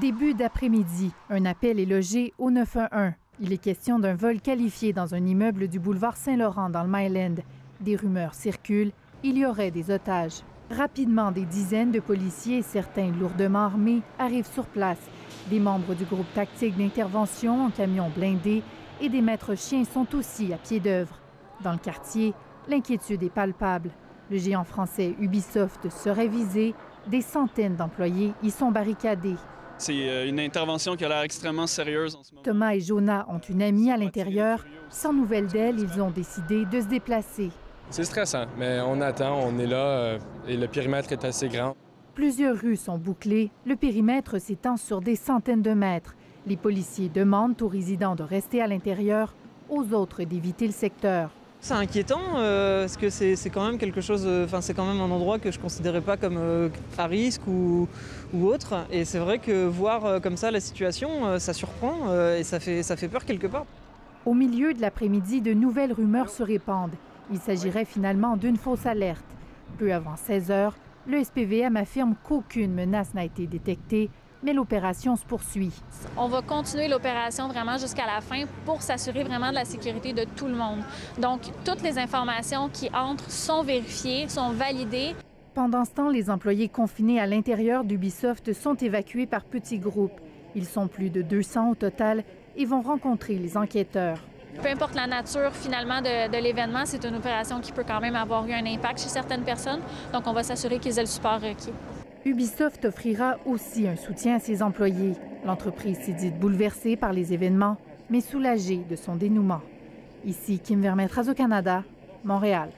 Début d'après-midi, un appel est logé au 911. Il est question d'un vol qualifié dans un immeuble du boulevard Saint-Laurent dans le Myland. Des rumeurs circulent, il y aurait des otages. Rapidement, des dizaines de policiers, certains lourdement armés, arrivent sur place. Des membres du groupe tactique d'intervention en camion blindé et des maîtres chiens sont aussi à pied d'œuvre. Dans le quartier, l'inquiétude est palpable. Le géant français Ubisoft serait visé, des centaines d'employés y sont barricadés. C'est euh, une intervention qui a l'air extrêmement sérieuse en ce moment. Thomas et Jonah ont une amie à l'intérieur. Sans nouvelles d'elle, ils ont décidé de se déplacer. C'est stressant, mais on attend, on est là euh, et le périmètre est assez grand. Plusieurs rues sont bouclées. Le périmètre s'étend sur des centaines de mètres. Les policiers demandent aux résidents de rester à l'intérieur, aux autres d'éviter le secteur. C'est inquiétant euh, parce que c'est quand même quelque chose, euh, enfin c'est quand même un endroit que je ne considérais pas comme euh, à risque ou, autre. Et c'est vrai que voir comme ça la situation, ça surprend et ça fait, ça fait peur quelque part. Au milieu de l'après-midi, de nouvelles rumeurs se répandent. Il s'agirait finalement d'une fausse alerte. Peu avant 16 heures, le SPVM affirme qu'aucune menace n'a été détectée mais l'opération se poursuit. On va continuer l'opération vraiment jusqu'à la fin pour s'assurer vraiment de la sécurité de tout le monde. Donc, toutes les informations qui entrent sont vérifiées, sont validées. Pendant ce temps, les employés confinés à l'intérieur d'Ubisoft sont évacués par petits groupes. Ils sont plus de 200 au total et vont rencontrer les enquêteurs. Peu importe la nature finalement de, de l'événement, c'est une opération qui peut quand même avoir eu un impact chez certaines personnes. Donc, on va s'assurer qu'ils aient le support requis. Ubisoft offrira aussi un soutien à ses employés. L'entreprise s'est dite bouleversée par les événements, mais soulagée de son dénouement. Ici Kim Vermette, Radio-Canada, Montréal.